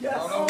Yes.